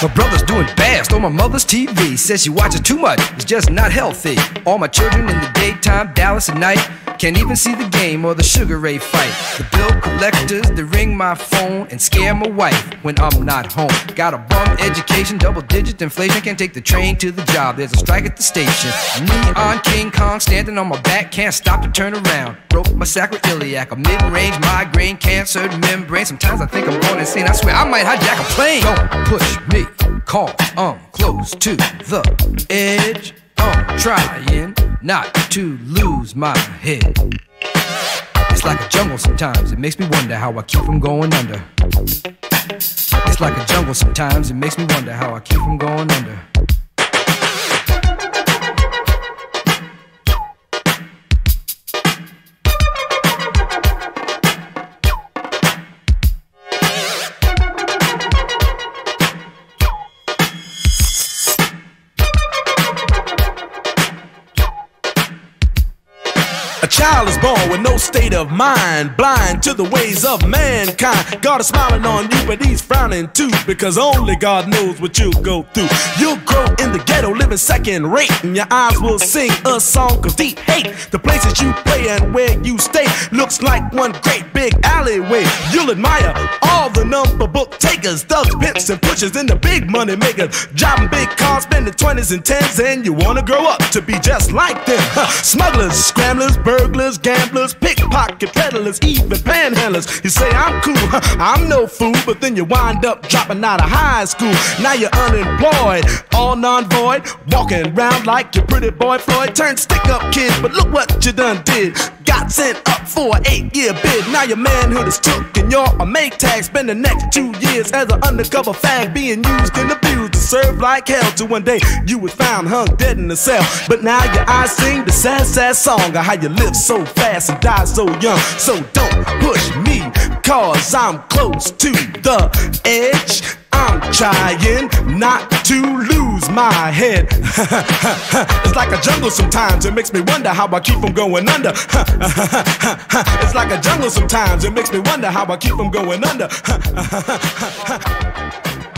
My brother's doing bad, on my mother's TV. Says she watches too much, it's just not healthy. All my children in the daytime, Dallas at night. Can't even see the game or the Sugar Ray fight. The bill collectors, they ring my phone and scare my wife when I'm not home. Got a bum education, double digit inflation. Can't take the train to the job, there's a strike at the station. Neon King Kong standing on my back, can't stop to turn around. Broke my sacroiliac, a mid range migraine, cancer membrane. Sometimes I think I'm going insane. I swear I might hijack a plane. Don't push me, call, I'm close to the edge. I'm trying not to lose my head. It's like a jungle sometimes, it makes me wonder how I keep from going under. It's like a jungle sometimes, it makes me wonder how I keep from going under. Child is born with no state of mind, blind to the ways of mankind. God is smiling on you, but he's frowning too, because only God knows what you'll go through. You'll grow in the ghetto, living second rate, and your eyes will sing a song of deep hate. The places you play and where you stay looks like one great big alleyway. You'll admire all the number book takers, thugs, pimps, and pushers, and the big money makers. Driving big cars, spending 20s and 10s, and you wanna grow up to be just like them. Smugglers, scramblers, burglars, gamblers, pickpocket peddlers, even panhandlers. You say I'm cool, I'm no fool, but then you wind up dropping out of high school. Now you're unemployed, all non-void, walking around like your pretty boy Floyd. Turned stick-up kid, but look what you done did. Got sent up for an eight-year bid. Now your manhood is took and you're a Maytag. Spend the next two years as an undercover fag, being used and abused to serve like hell. Till one day you was found hung dead in the cell. But now your eyes sing the sad, sad song of how you live so fast and die so young. So don't push me, cause I'm close to the edge. I'm trying not to lose my head. it's like a jungle sometimes, it makes me wonder how I keep from going under. it's like a jungle sometimes, it makes me wonder how I keep from going under.